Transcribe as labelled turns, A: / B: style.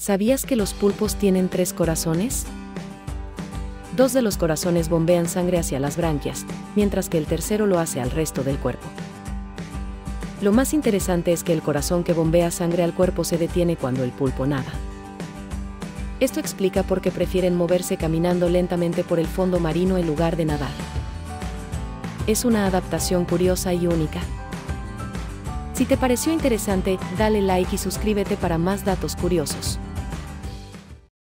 A: ¿Sabías que los pulpos tienen tres corazones? Dos de los corazones bombean sangre hacia las branquias, mientras que el tercero lo hace al resto del cuerpo. Lo más interesante es que el corazón que bombea sangre al cuerpo se detiene cuando el pulpo nada. Esto explica por qué prefieren moverse caminando lentamente por el fondo marino en lugar de nadar. Es una adaptación curiosa y única. Si te pareció interesante, dale like y suscríbete para más datos curiosos.